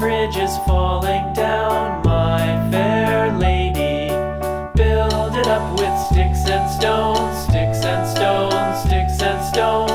bridge is falling down, my fair lady. Build it up with sticks and stones, sticks and stones, sticks and stones.